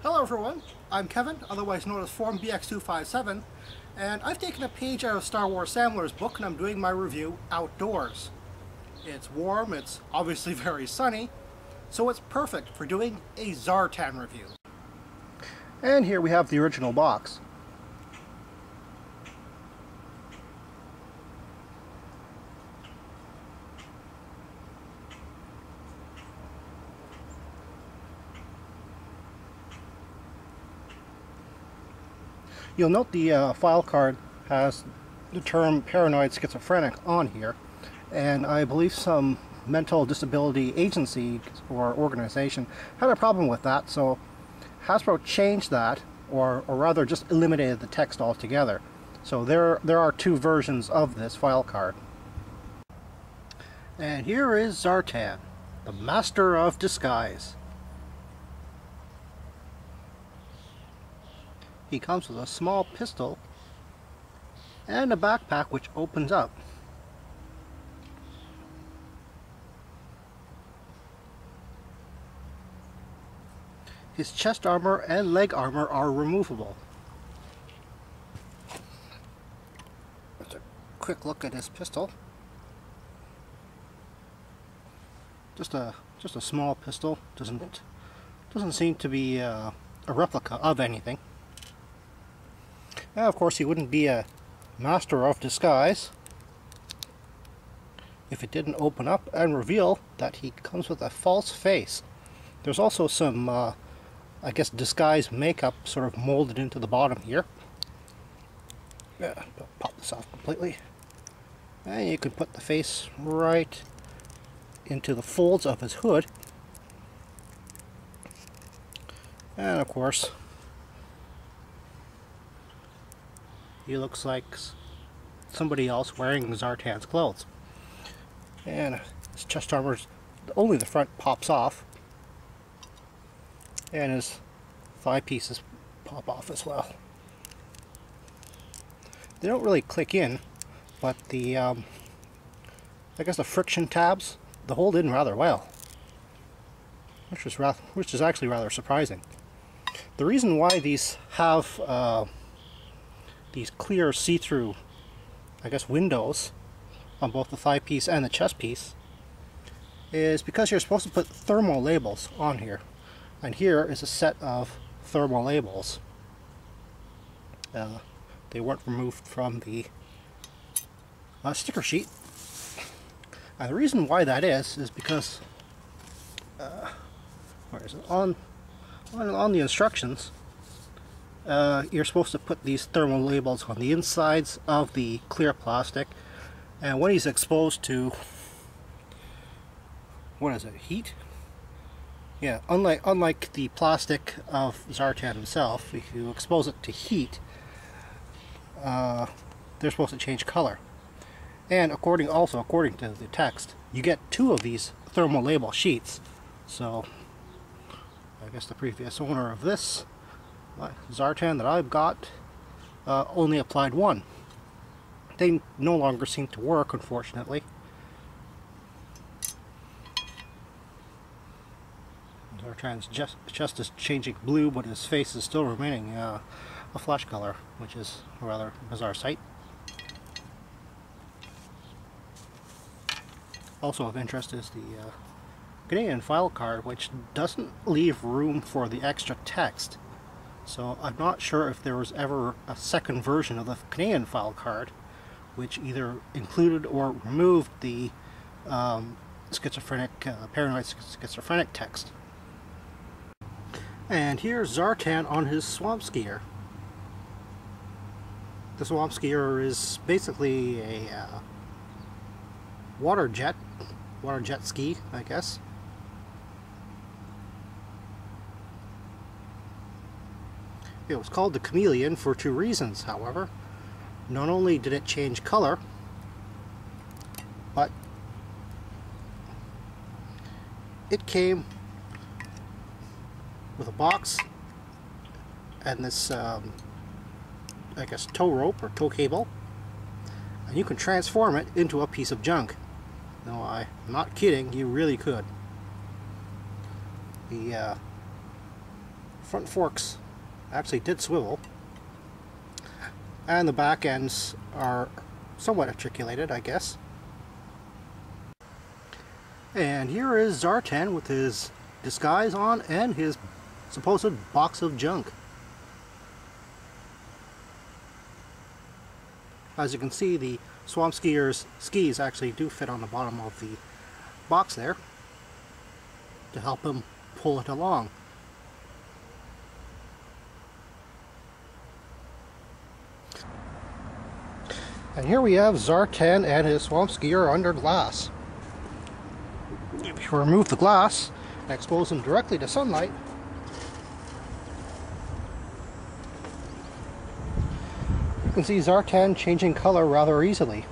Hello everyone, I'm Kevin, otherwise known as Form BX257, and I've taken a page out of Star Wars Sampler's book and I'm doing my review outdoors. It's warm, it's obviously very sunny, so it's perfect for doing a Zartan review. And here we have the original box. You'll note the uh, file card has the term paranoid schizophrenic on here and I believe some mental disability agency or organization had a problem with that so Hasbro changed that or, or rather just eliminated the text altogether. So there there are two versions of this file card. And here is Zartan the master of disguise He comes with a small pistol and a backpack which opens up. His chest armor and leg armor are removable. Let's a quick look at his pistol. Just a just a small pistol. Doesn't doesn't seem to be uh, a replica of anything. Now, of course, he wouldn't be a master of disguise if it didn't open up and reveal that he comes with a false face. There's also some, uh, I guess, disguise makeup sort of molded into the bottom here. Yeah, pop this off completely. And you can put the face right into the folds of his hood. And of course, he looks like somebody else wearing Zartan's clothes. And his chest armor, only the front pops off. And his thigh pieces pop off as well. They don't really click in, but the, um, I guess the friction tabs, they hold in rather well. Which is, rather, which is actually rather surprising. The reason why these have uh, these clear see-through, I guess, windows on both the thigh piece and the chest piece is because you're supposed to put thermal labels on here. And here is a set of thermal labels. Uh, they weren't removed from the uh, sticker sheet. And the reason why that is, is because uh, where is it? On, on, on the instructions, uh, you're supposed to put these thermal labels on the insides of the clear plastic. And when he's exposed to what is it heat? Yeah unlike unlike the plastic of Zartan himself if you expose it to heat uh, they're supposed to change color. And according also according to the text you get two of these thermal label sheets. So I guess the previous owner of this Zartan that I've got uh, only applied one. They no longer seem to work, unfortunately. Zartan's just, just is changing blue, but his face is still remaining uh, a flesh color, which is a rather bizarre sight. Also of interest is the uh, Canadian file card, which doesn't leave room for the extra text. So I'm not sure if there was ever a second version of the Canadian file card which either included or removed the um, schizophrenic, uh, paranoid schizophrenic text. And here's Zartan on his swamp skier. The swamp skier is basically a uh, water jet, water jet ski, I guess. It was called the Chameleon for two reasons, however. Not only did it change color, but it came with a box and this, um, I guess, tow rope or tow cable. And you can transform it into a piece of junk. No, I'm not kidding, you really could. The uh, front forks actually did swivel. And the back ends are somewhat articulated, I guess. And here is Zartan with his disguise on and his supposed box of junk. As you can see, the Swamp Skier's skis actually do fit on the bottom of the box there to help him pull it along. And here we have Zartan and his Swamp Skier under glass. If you remove the glass and expose them directly to sunlight, you can see Zartan changing color rather easily.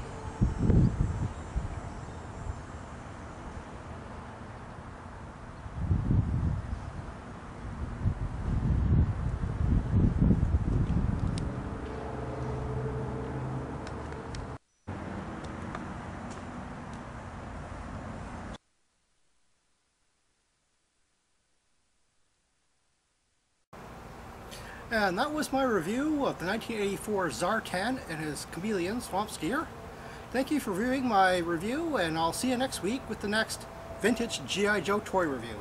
And that was my review of the 1984 Zartan and his Chameleon Swamp Skier. Thank you for viewing my review, and I'll see you next week with the next vintage G.I. Joe toy review.